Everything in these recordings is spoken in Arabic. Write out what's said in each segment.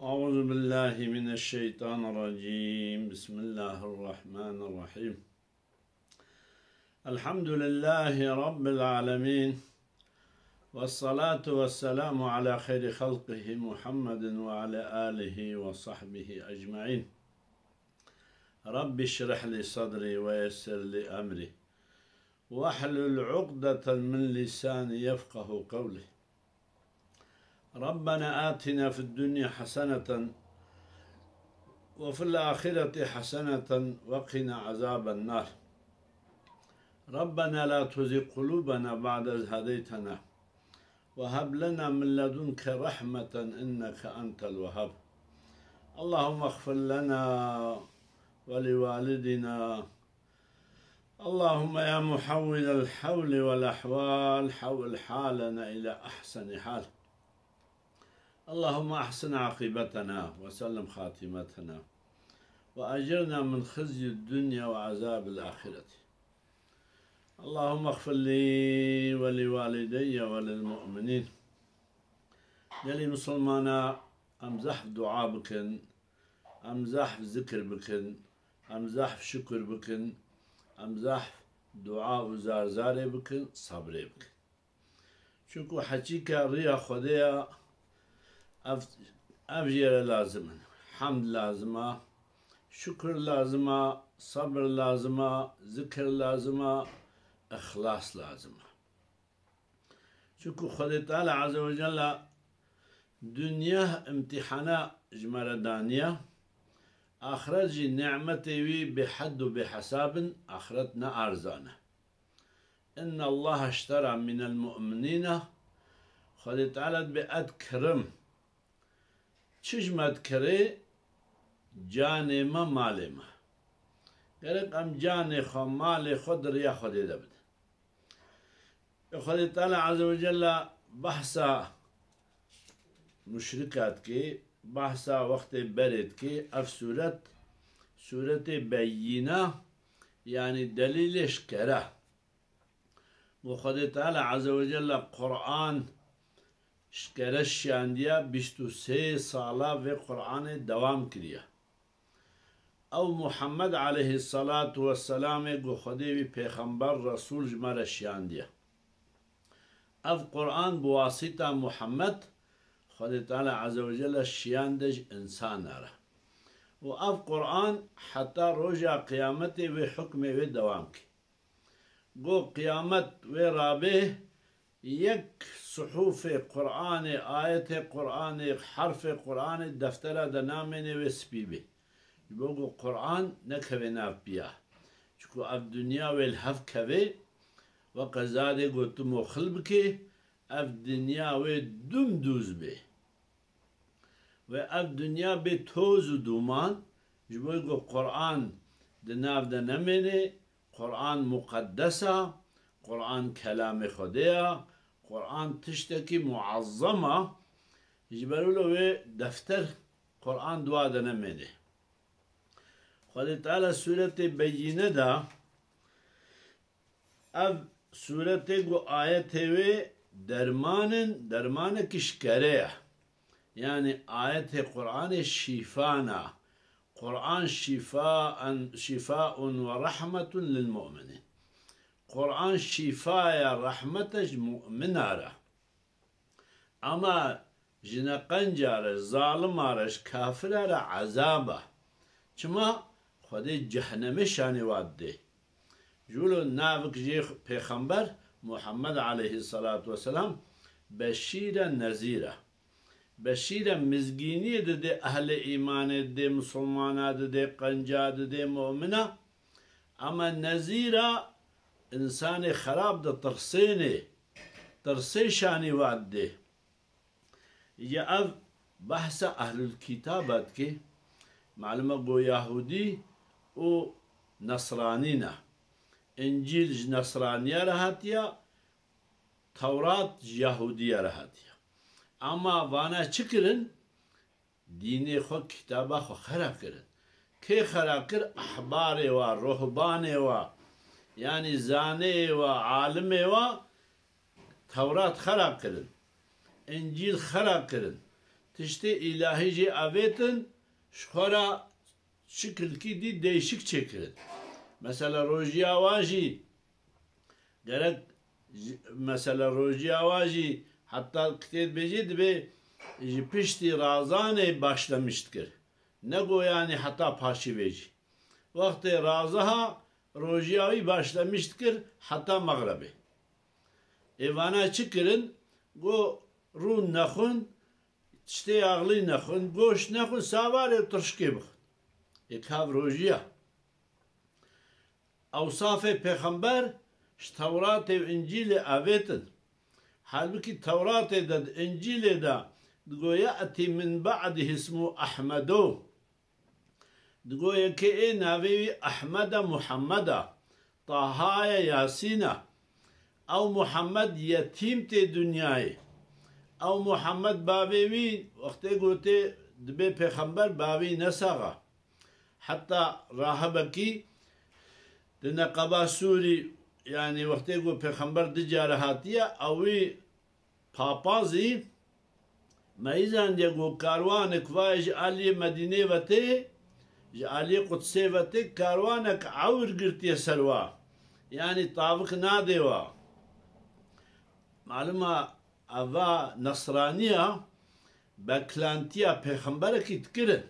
أعوذ بالله من الشيطان الرجيم. بسم الله الرحمن الرحيم. الحمد لله رب العالمين والصلاة والسلام على خير خلقه محمد وعلى آله وصحبه أجمعين. رب اشرح لي صدري ويسر لي أمري واحلل عقدة من لساني يفقه قولي. ربنا آتنا في الدنيا حسنة وفي الآخرة حسنة وقنا عذاب النار. ربنا لا تزغ قلوبنا بعد إذ هديتنا وهب لنا من لدنك رحمة إنك أنت الوهاب. اللهم اغفر لنا ولوالدنا. اللهم يا محول الحول والأحوال حول حالنا إلى أحسن حال. اللهم أحسن عاقبتنا وسلم خاتمتنا وأجرنا من خزي الدنيا وعذاب الآخرة. اللهم اغفر لي ولوالدي وللمؤمنين. يلي مسلمانا أمزح دعاء بكن أمزح ذكر بكن أمزح شكر بكن أمزح دعاء وزارزاري بكن صبري بكن. شكو حكيكا ريا خديا أفجر لازم حمد لازمة شكر لازمة صبر لازمة ذكر لازمة إخلاص لازمة شكو خدي تعالى عز وجل دنيا امتحانا جمال دانية آخرت نعمتي وي بحد وبحساب آخرتنا أرزانة إن الله اشترى من المؤمنين خدي تعالى بأد كرم çeşmet kere canıma malima. Gerek am canı xo mali xo derya xo de bide. خدای تعالی عز وجل بحثا مشرکات کې بحثا وخت برد کې افسورت صورت بینه یعنی دلیلش کره و خدای تعالی عز وجل قرآن بیست و سه ساله و قرآن دوام کریه. او محمد علیه الصلاة والسلام گو خودی وی پیغمبر رسول جمر شاندیا اف قرآن بواسطه محمد خود تعالی عز وجل شیاندج انسان اره و اف قرآن حتی روژا قیامت و حکم و دوام کی. گو قیامت و رابه یک صحوف قرآن، آیت قرآن، حرف قرآن دفتره د نامه نویس بیبی. بگو قرآن نکوه ناف بیا چکو اف دنیا ویل هف کوه و قزاده گو تو مخلب که اف دنیا وی دوم دوز بی. و اف دنیا بی توز و دومان. جبو قرآن د ناف قرآن مقدسه قرآن كلام خديا قرآن تشتكي معظمة. يجبروا له دفتر قرآن دوا دنمده خدي تعالى سورة بينة دا. اف سورة و آية و درمان درمان كشكريه يعني آية قرآن شفانا قرآن شفاء شفاء ورحمة للمؤمنين قرآن شفای رحمتش مؤمناره اما جنا قنجارش ظالم آرش کافر آره عذابه چما خودی جهنم شانی واد ده جولو ناوک جی پیغمبر محمد علیه الصلاة والسلام بشیر نزیره بشیر مزگینی ده أهل ایمان ده مسلمان ده قنجا ده مؤمنه اما نزیره انسان خراب ده ترسینه ترسی شانی واد ده یا اف بحث اهل الكتابات که معلومه گو یهودی و نصرانی نه. انجیل نصرانی رهاتیا تورات یهودی رهاتیا اما وانا چکرن دینی خو کتابه خو خراب کرن. که خراب کر؟ احبار و رهبان و yani zane ve alim ve Tevrat harap kırın. İncil harap kırın. Tişte ilahici avetin şora şıkılki di değişik çekirin. Mesela roji avaji gerek mesela roji avaji hatta kitet becid be pişti razane başlamıştır. Ne go yani hata paşi veci. Vakti razaha Rojiyavi başlamıştır hatta Mağrab'ı. Evana çıkırın, go run nakhun, çte yağlı nakhun, goş nakhun, savar ev tırşke bık. Ekav rojiya. Avsafe peygamber, Tevrat ev İncil'e avetin. Halbuki Tevrat eden İncil'e de goya ati min ba'di ismu Ahmedo. گویا که این ناوی احمد محمد طه یاسین او محمد یتیم ته دنیای. او محمد باوی وخته ګوته د پیغمبر باوی نسغه حتی راهب کی د نقبه سوری یعنی وخته ګو پیغمبر د جراحاتیه او پاپازی مایزان دغه کاروان کوایج علی مدینه وته علی قدسه وته کاروانك عور قرتي سروا يعني طابق نادوا معلومة أفا نصرانية بكلانتيا پیغمبرك تكرن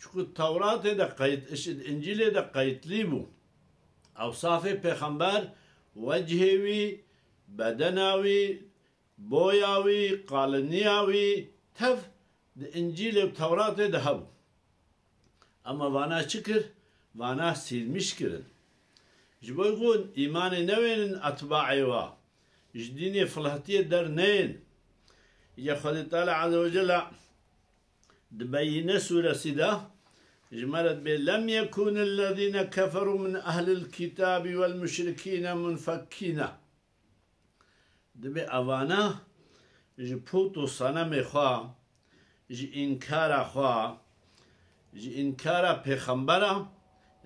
çünkü Tevrat'ta kayıt, İncil'de kayıtlı bu. Avsafı peygamber vecihevi, bedenavi, boyavi, kaliniyavi, tev İncil ve Tevrat'ta da bu. Ama vana çıkır, vana silmiş kirin. Jiboygun imanı nevenin atba'i va. Jdini fılhatiye der neyin. Ya Khadi Teala Azze ve Celle دبين سورة سيدة جمالت بي لم يكن الذين كفروا من أهل الكتاب والمشركين منفكين دبي أوانا جي بوتو صنم خوا جي إنكار خوا ji inkara pêxembera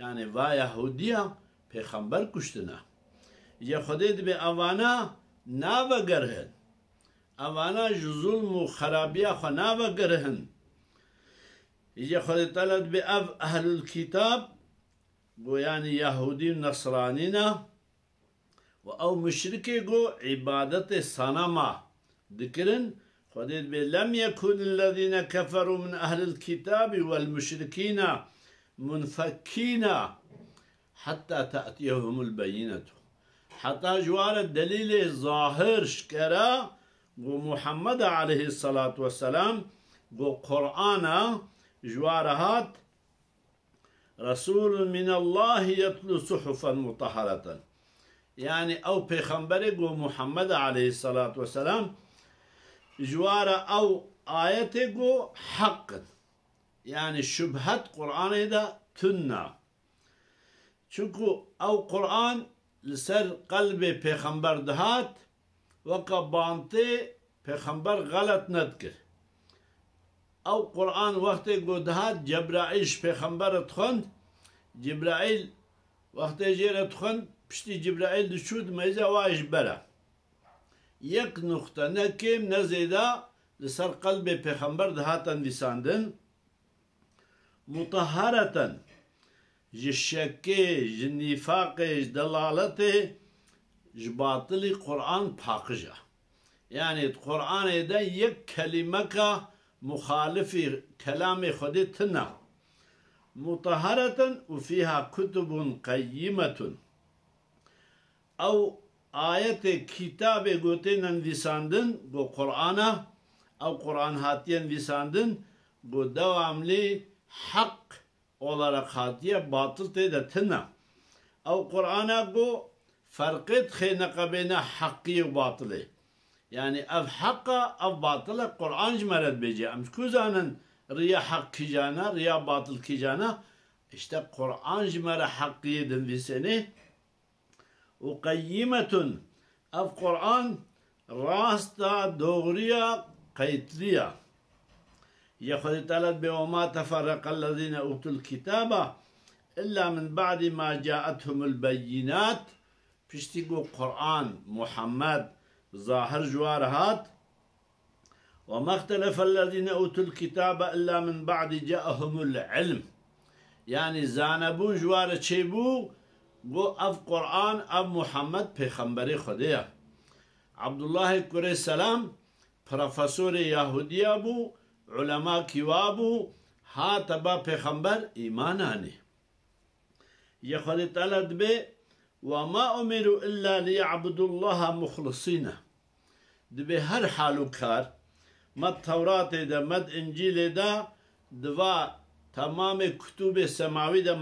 yani va Yahudiya pêxember kuştine. Ji Xwedê dibe evana nave gerihin. Evana ji zulm û xerabiya xwe nave gerihin. Ji Xwedê Teala dibe ev ehlul kîtab گو یعنی یهودی و نصرانینا و او مشرکی گو عبادت سانما دکرن ذكرن خذت لم يكن الذين كفروا من أهل الكتاب والمشركين منفكين حتى تأتيهم البينة. حتى جوار الدليل الظاهر شكرا ومحمد عليه الصلاة والسلام وقرآن جوارهات رسول من الله يتلو صحفا مطهرة. يعني أو پیغمبر گو محمد عليه الصلاة والسلام جوار او ayete go hakkın. Yani şübhat Kur'an'ı da tünna. Çünkü ev Kur'an ser kalbi peygamber dahat ve kabantı peygamber galat netkir. Ev Kur'an vakti go dahat Cebrail peygamber tkun Cebrail vakti jere tkun pişti Cebrail düşürdü meyze vajbera. یک نقطه نه کم نه زیده لسر قلب پیغمبر دهاتن ویساندن مطهرتن جشکه جنفاقه دلالته جباطلی قرآن پاکجه يعني القرآن ده يك كلمة مخالف كلام خدتنا مطهرة وفيها كتب قيمة أو آية ayet-i kitabe gotenan visandın go Kur'an'a av Kur'an hatiyen visandın go devamlı hak olarak hatiye batıl teyde tına. Av Kur'an'a go farkı txenaka beyne hakkı batılı. Yani av hakka av batılı Kur'an cmeret bece. Amskuzanın riya hak kijana, riya batıl kijana. İşte Kur'an cmere hakkı yedin viseni. وقيمة أف Kur'an rasta doğruya kayıtlıya يأخذ تلت بوما تفرق الذين أوتوا الكتاب إلا من بعد ما جاءتهم البينات. فيشتقوا قرآن محمد ظاهر جوار هات. وما اختلف الذين أوتوا الكتاب إلا من بعد جاءهم العلم. يعني زانبون جوار تشيبو بو اف قرآن اف محمد پیغمبر خديه عبد الله كوري سلام پروفسور یهودیا بو علما کیوا بو ها تبا پیغمبر ایمانانه يخلي طلب به وما أمروا إلا ليعبدوا الله مخلصين دبي هر حالو كار مد تورات ده مد انجيل ده دوا تمام كتب السماوي ده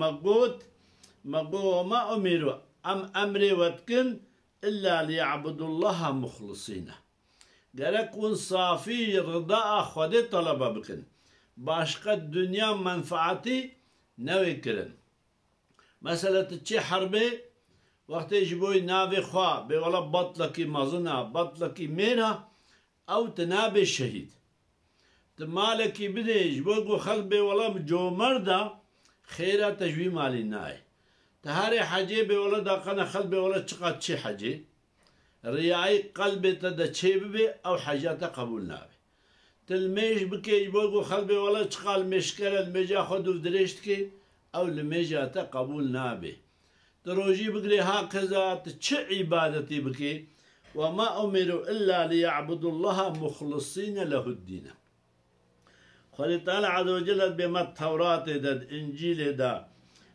مقوى ما أميره أم أمري واتكن إلا ليعبد الله مخلصين قالك صافي رضا أخوذي طلبة بكن. باشقة دنيا منفعتي نوي كرن. مسألة تشي حربي؟ وقت يجبوي نافي خوا. بولا بطلكي مزنا بطلكي ميرا أو تنابي شهيد. تمالكي بده يجبوي خلق بولا جو مردا خيرا تجوي مالي ناي. Bê wela daqene xel bê wela çiqa çi hecê رياي قلبي تدا تشيبي أو حاجات قبول نابي. تلميش بكي بوغو خلبي ولا تقال مشكلة المجا خدو دريشتكي أو المجا قبول نابي. تروجي بقري هكذا تش عبادتي بكي؟ وما أمروا إلا ليعبدوا الله مخلصين له الدين. خلي تعالى عز وجل بما التوراة دا إنجيل دا.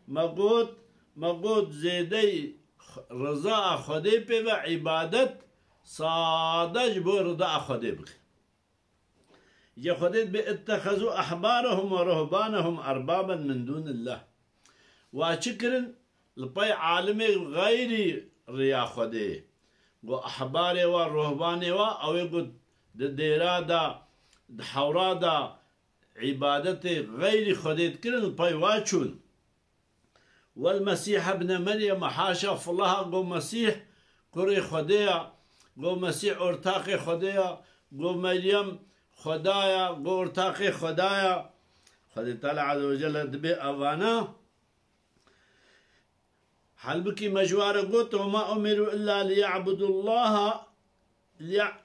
مقود مبود زیده رضا خودی پی و عبادت سادش بو رضا خودی بخی. یا خودی بی اتخذو احبارهم و رهبانهم اربابا من دون الله. و چکرن لپای عالم غیری ریا خودی. گو احبار و رهبان و او گو د دیرا دا د حورا دا عبادت غیر خودی کرن پای واچون. والمسيح ابن مريم حاشا فالله قو مسيح كري خديا قو مسيح ارتاقي خديا قو مريم خدايا قو ارتاقي خدايا. خدي تعالى عز وجل دبي أوانا. حلبكي مجوار قلت وما أمروا إلا ليعبدوا الله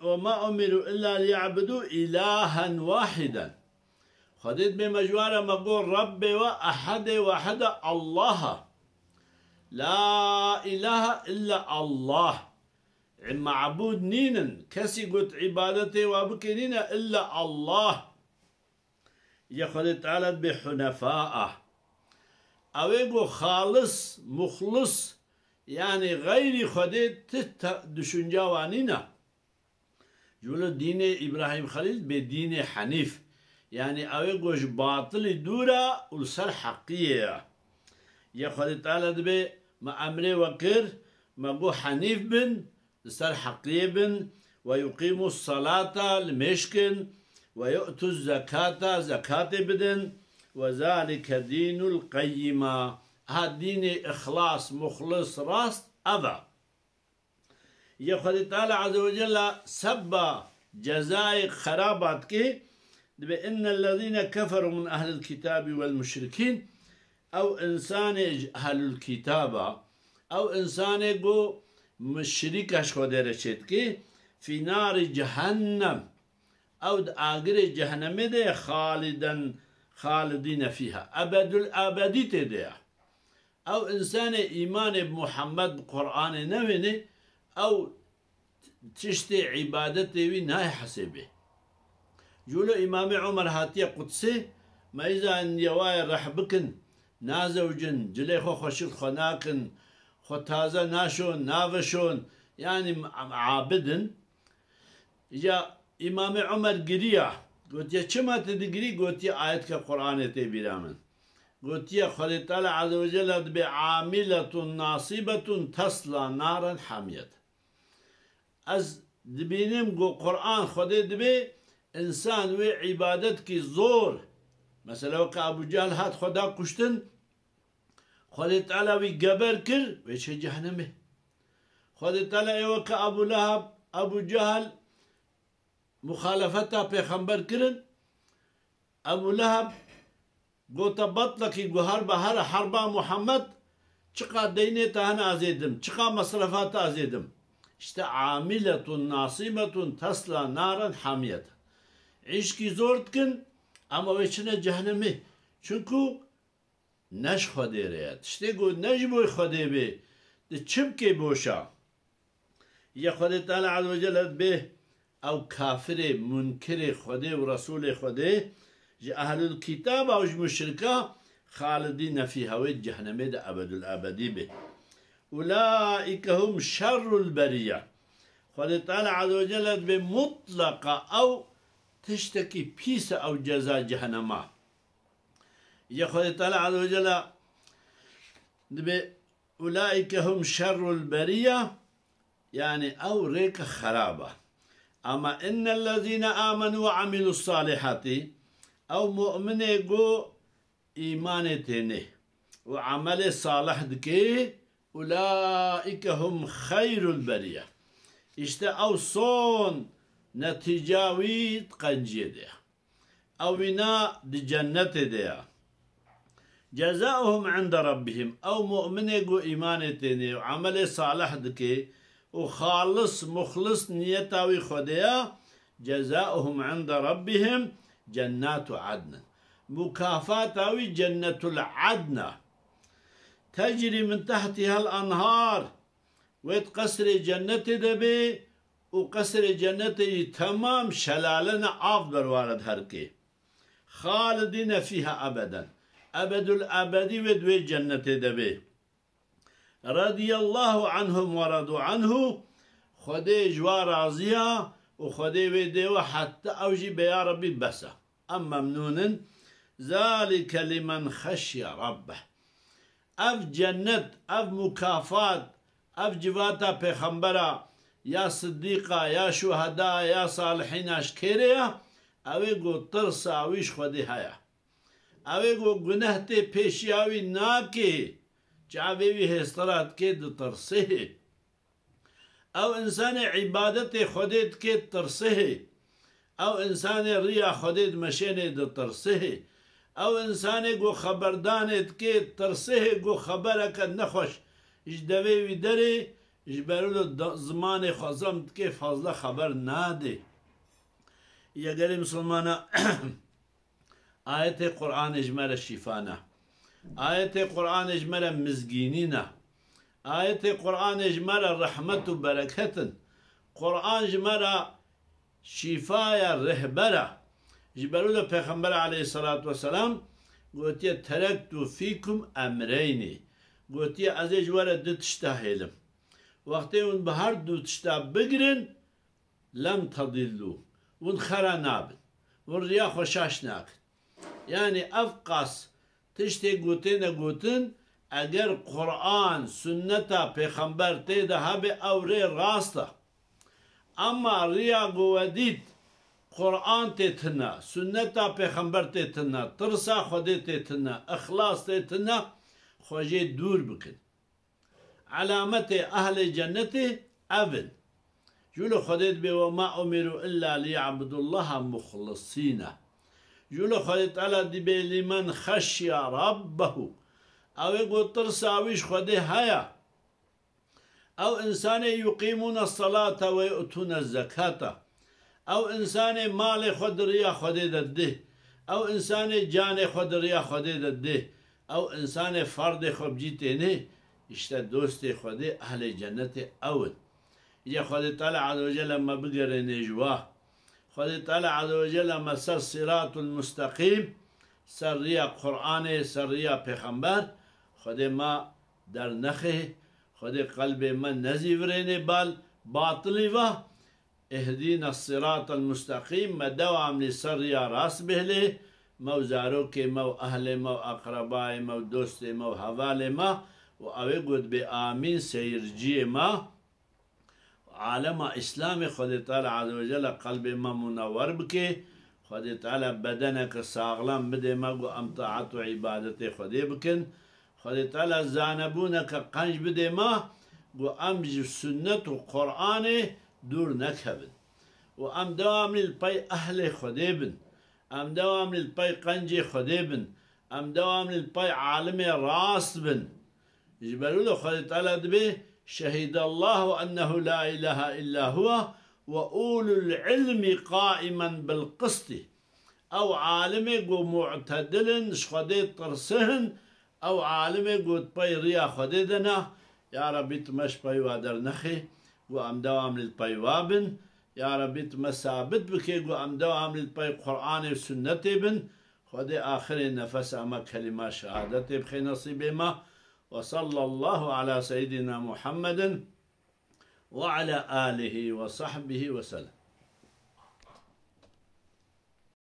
وما أمروا إلا ليعبدوا إلها واحدا. خديت بمجوار مقول ربي وأحد وأحد الله. لا إله إلا الله. معبود نينا كسي قلت عبادتي وابكنينا إلا الله. يا خديت تعالى بحنفاء أويقو خالص مخلص يعني غير خديت دشنجاوانينا جولو دين إبراهيم خليل بدين حنيف. يعني اوي گوش باطل دورا والسر حقية. يا خدي تعالى دبي ما أمري وقر ما بو حنيف بن السر حقية بن. ويقيموا الصلاة المشكن ويؤتوا الزكاة زكاة بدن. وذلك دين القيمة. هذا دين إخلاص مخلص راست أبا. يا خدي تعالى عز وجل سبا جزاء خرابات كي بأن الذين كفروا من أهل الكتاب والمشركين أو إنسان أهل الكتاب أو إنسان جو مشرك في نار جهنم أو آجر جهنم ده خالدا خالدين فيها أبد الأبدي تدع أو إنسان إيمان بمحمد بقرآن نوينه أو تشتي عبادته ونهاي حسبه جولو إمام عمر هاتية قدسي ما إذا أن يواي رح بكن نازوجن جلي خو خشل خناكن خو تازة ناشون نافشون يعني عابدن. يا إمام عمر قريا قلت يا كما تدقري قلت يا آية كقرآن تبيرامن قلت يا خلي تعالى عز وجل بعاملة ناصبة تصلى نارا حامية از دبينم قرآن خدي دبي إنسان و عبادت کی زور. مثلا وقت ابو جهل هات خدا کشتن خدا تعالی وی گبر کر و چه جهنمه. خدا تعالی وقت ابو لهب ابو جهل مخالفتا پیغمبر کرن. ابو لهب گوتا بطلکی گوهر به هر حربا محمد چقا دینه تهن آزیدم چقا مصرفات آزیدم. işte amiletun nasimetun tasla naran hamiyet عشقی زۆر بکن ئەم ئەوەی چنە جەهنەمێ چونکو نەش خۆدێرەیەت شتێک و نەژ بۆی خۆدێ بێ. چ بکەی بۆشە؟ یە خۆدێت تا لە عادۆجەلت بێ ئەو کافرێ منکرێ خودێ و ڕسوولێ خودێ ji ehlul kitaba û ji müşrika xalidî nefî hewê cehennemê de ebedül ebedî bê ulaîke hum şerrul beriye Xwedê Teala Azze ve Celle bê mutlaka ew تشتكي بيس أو جزاء جهنم. يا خد تعالى عز وجل أولئك هم شر البرية يعني أو ريك خرابة. أما إن الذين آمنوا وعملوا الصالحات أو مؤمنة جو إيمان تنه وعمل صالح دكي أولئك هم خير البرية. إشتا أو صون نتيجاوي قنجي ده. أو بناء دي جنة ده. جزاؤهم عند ربهم. أو مؤمن يقو إيمان تنه وعمل صالح دكي وخالص مخلص نيتاوي خديا جزاؤهم عند ربهم جنات عدن. مكافات أوي جنة العدن. تجري من تحتها الأنهار. ويتقصر جنة دبي وقصر جنة تمام شلالنا أفضل وارد هركي خالدين فيها أبدا. أبد الأبدي ودوي جنة دبي رضي الله عنهم ورضوا عنه خدي جوا راضية وخدي ودي حتى أوجي بيا ربي بس أما ممنون ذلك لمن خشي ربه. اف جنت اف مكافات اف جواتا پیغمبرا یا صدیقا یا شهدا یا صالحین اشکریا اوی گو ترس اویش خودی هیا. اوی گو گناه تی پیشی اوی ناکی چاوی وی هسترات که دو ترسه. او انسان عبادت خودت که ترسه. او انسان ریا خودت مشینه دو ترسه. او انسان گو خبردانت که ترسه گو خبره که نخوش اش دوی وی داره برو زمان خوزم که فضل خبر ناده یگر مسلمانا آیت قرآن اجمال شفانه آیت قرآن اجمال مزگینینه آیت قرآن اجمال رحمت و برکتن قرآن اجمال شفای رهبره جبرو ده پیغمبر علیه الصلاة والسلام گوتیه ترکتو فیکم امرینی. گوتیه از اجوار دو تشتا هیلم وقتی اون به هر دو تشتا بگرن لم تضلو اون خرا نابن. اون ریا خوشاش ناکن یعنی افقاس تشتی گوتین گوتن اگر قرآن سنتا پیغمبر تیده هبه اوره راسته اما ریا گودید قرآن تتنا سنتا پیغمبر تتنا ترسا خود تتنا اخلاص تتنا خوجه دور بکن علامت أهل جنت اول جولو خودت به وما امروا الا ليعبدوا الله مخلصين جولو خودت على دي به لمن خشي ربه. أو يقول ترسا ويش خوده هيا أو انسان يقيمون الصلاة ويؤتون الزكاة أو انسان مال خود ریا خود دده أو انسان جان خود ریا خود دده أو انسان فرد خود جیته نه اشته دوست خود اهل جنت اول یا خود تعالی عز وجل ما بگره نجوا خود تعالی عز وجل ما سر صراط المستقیم سر ریا قرآن سر ریا پیغمبر خود ما در نخه خود قلب من نزیورینه بال باطلی و اهدينا الصراط المستقيم ما دوام لسر يا راس بهله مو زاروك مو أهل مو أقرباء مو دوست مو حوال ما و اوه گود به آمین سیرجی ما عالم اسلام خود تعالی عز و جل قلب ما منور بکه خود تعالی بدنک ساغلم بده ما گو ام طاعت و عبادت خودی بکن خود تعالی زانبونک قنج بده ما گو ام سنت و قرآن دور نکبن و ام دوام للپی أهل خودی بن أم دوام للپی قنج خودی بن أم دوام للپی عالم راست بن. جبلو له تعالى دبي شهد الله أنه لا إله إلا هو وأولو العلم قائما بالقسط. أو عالم جو معتدل شخدي ترسهن أو عالم جو تبيريا خديدنا يا ربي تمش باي وادر نخي وأم دوام للبيوابن. يا ربي تمسابت بكي وأم دوام للبي قرآن وسنة بن. خدي آخر نفس أما كلمة شهادة بخي نصيب ما. وصلى الله على سيدنا محمد وعلى آله وصحبه وسلم.